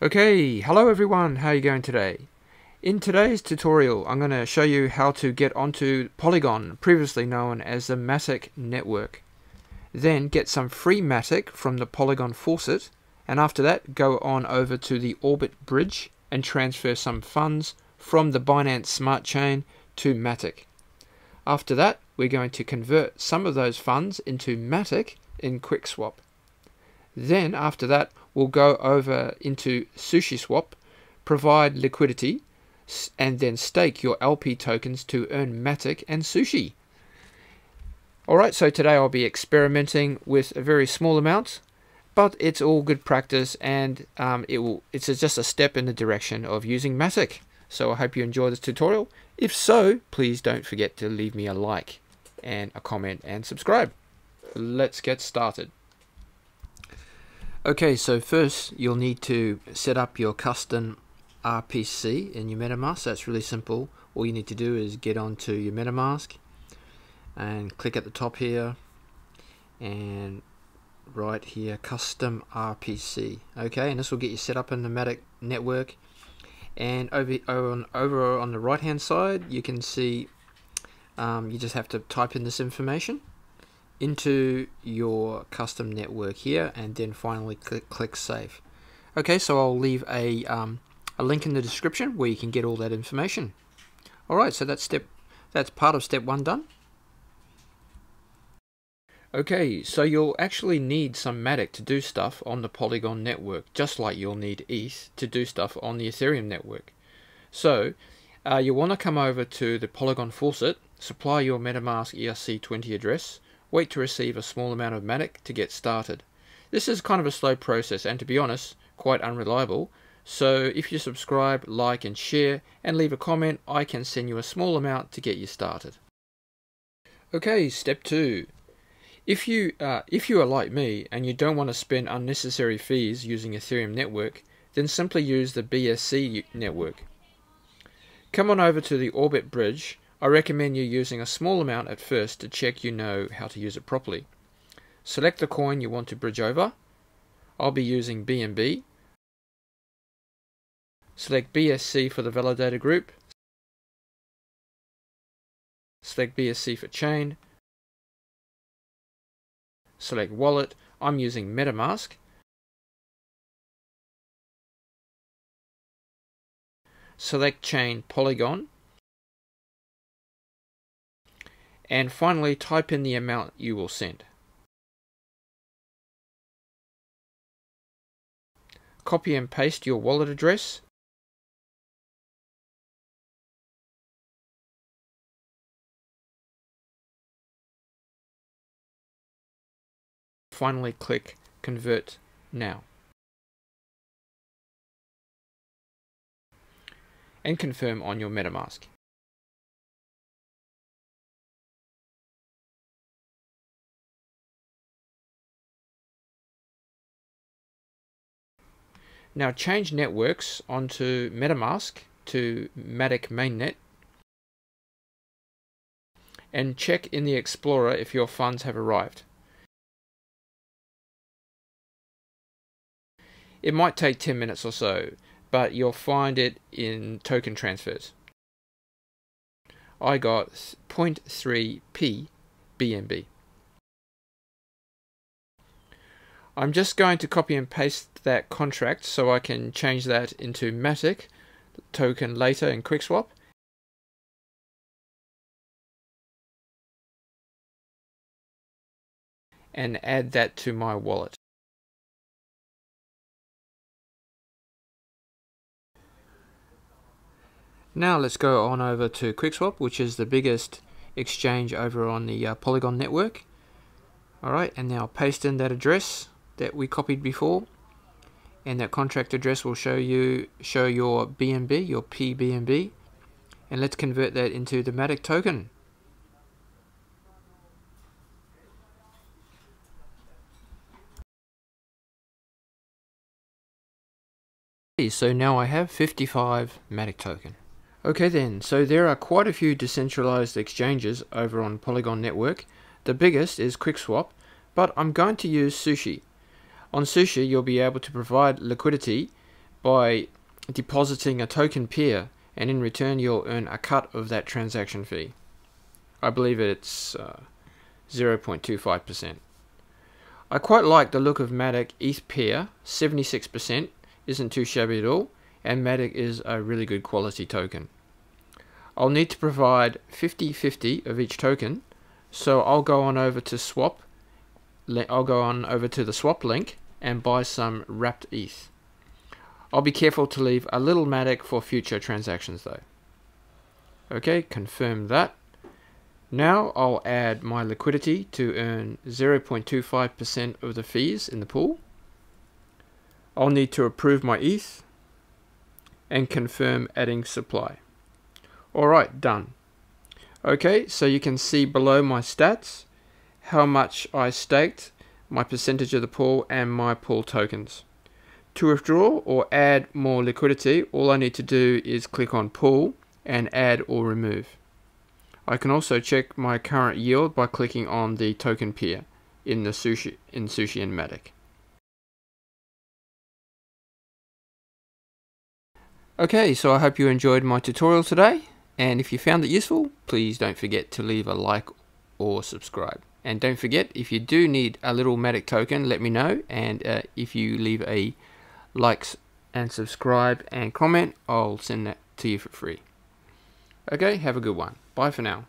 Okay, hello everyone, how are you going today? In today's tutorial, I'm going to show you how to get onto Polygon, previously known as the Matic network. Then get some free Matic from the Polygon faucet, and after that go on over to the Orbit bridge and transfer some funds from the Binance Smart Chain to Matic. After that, we're going to convert some of those funds into Matic in QuickSwap. Then after that, we'll go over into SushiSwap, provide liquidity, and then stake your LP tokens to earn Matic and Sushi. Alright, so today I'll be experimenting with a very small amount, but it's all good practice and um, it will it's just a step in the direction of using Matic. So I hope you enjoy this tutorial. If so, please don't forget to leave me a like and a comment and subscribe. Let's get started. Okay, so first you'll need to set up your custom RPC in your MetaMask. That's really simple. All you need to do is get onto your MetaMask and click at the top here and right here custom RPC. Okay, and this will get you set up in the Matic network. And over, over on, over on the right hand side, you can see um, you just have to type in this information into your custom network here and then finally click, click save. Okay, so I'll leave a, um, a link in the description where you can get all that information. Alright, so that's step that's part of step one done. Okay, so you'll actually need some Matic to do stuff on the Polygon network, just like you'll need ETH to do stuff on the Ethereum network. So, uh, you want to come over to the Polygon faucet, supply your MetaMask ERC20 address, wait to receive a small amount of Matic to get started. This is kind of a slow process and to be honest, quite unreliable. So if you subscribe, like and share and leave a comment, I can send you a small amount to get you started. Okay, step 2. If you, uh, if you are like me and you don't want to spend unnecessary fees using Ethereum network, then simply use the BSC network. Come on over to the Orbit bridge I recommend you using a small amount at first to check you know how to use it properly. Select the coin you want to bridge over. I'll be using BNB. Select BSC for the validator group. Select BSC for chain. Select wallet. I'm using MetaMask. Select chain Polygon. And finally type in the amount you will send. Copy and paste your wallet address finally click convert now and confirm on your MetaMask. Now change networks onto MetaMask to Matic Mainnet and check in the Explorer if your funds have arrived. It might take 10 minutes or so, but you'll find it in token transfers. I got 0.3p BNB. I'm just going to copy and paste that contract so I can change that into Matic token later in QuickSwap. And add that to my wallet. Now let's go on over to QuickSwap, which is the biggest exchange over on the uh, Polygon network. Alright, and now paste in that address that we copied before and that contract address will show you show your BNB, your PBNB and let's convert that into the Matic token. So now I have 55 Matic token. Okay then, so there are quite a few decentralized exchanges over on Polygon Network. The biggest is QuickSwap, but I'm going to use Sushi. On Sushi, you'll be able to provide liquidity by depositing a token peer, and in return you'll earn a cut of that transaction fee. I believe it's uh, 0.25%. I quite like the look of Matic ETH peer, 76%, isn't too shabby at all, and Matic is a really good quality token. I'll need to provide 50-50 of each token, so I'll go on over to swap, I'll go on over to the swap link and buy some wrapped ETH. I'll be careful to leave a little Matic for future transactions though. Okay, confirm that. Now I'll add my liquidity to earn 0.25% of the fees in the pool. I'll need to approve my ETH and confirm adding supply. Alright, done. Okay, so you can see below my stats how much I staked, my percentage of the pool, and my pool tokens. To withdraw or add more liquidity, all I need to do is click on pool and add or remove. I can also check my current yield by clicking on the token peer in the sushi in Sushi and Matic. Okay, so I hope you enjoyed my tutorial today, and if you found it useful, please don't forget to leave a like or subscribe. And don't forget, if you do need a little Matic token, let me know, and uh, if you leave a likes and subscribe and comment, I'll send that to you for free. Okay, have a good one. Bye for now.